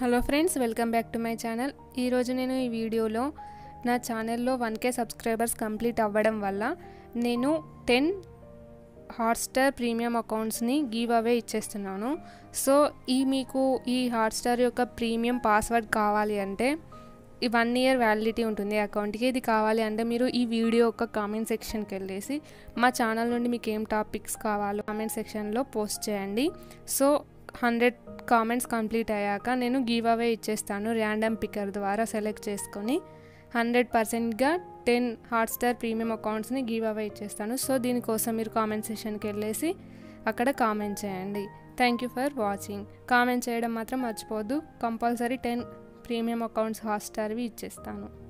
Hello friends welcome back to my channel. ఈరోజు నేను ఈ వీడియోలో నా ఛానల్లో వన్ కే సబ్స్క్రైబర్స్ కంప్లీట్ అవ్వడం వల్ల నేను టెన్ హాట్స్టార్ ప్రీమియం అకౌంట్స్ని గివ్ అవే ఇచ్చేస్తున్నాను. సో ఈ మీకు ఈ హాట్స్టార్ యొక్క ప్రీమియం పాస్వర్డ్ కావాలి అంటే ఈ వన్ ఇయర్ వ్యాలిడిటీ ఉంటుంది అకౌంట్కి. ఇది కావాలి అంటే మీరు ఈ వీడియో యొక్క కామెంట్ సెక్షన్కి వెళ్ళేసి మా ఛానల్ నుండి మీకు ఏం టాపిక్స్ కావాలో కామెంట్ సెక్షన్లో పోస్ట్ చేయండి. సో హండ్రెడ్ కామెంట్స్ కంప్లీట్ అయ్యాక నేను గివ్ అవే ఇచ్చేస్తాను ర్యాండమ్ పికర్ ద్వారా సెలెక్ట్ చేసుకొని హండ్రెడ్ పర్సెంట్గా టెన్ హాట్స్టార్ ప్రీమియం అకౌంట్స్ని గివ్ అవే ఇచ్చేస్తాను. సో దీనికోసం మీరు కామెంట్ సెషన్కి వెళ్ళేసి అక్కడ కామెంట్ చేయండి. Thank you for watching. Comment చేయడం మాత్రం మర్చిపోద్దు కంపల్సరీ టెన్ ప్రీమియం అకౌంట్స్ హాట్స్టార్వి ఇచ్చేస్తాను.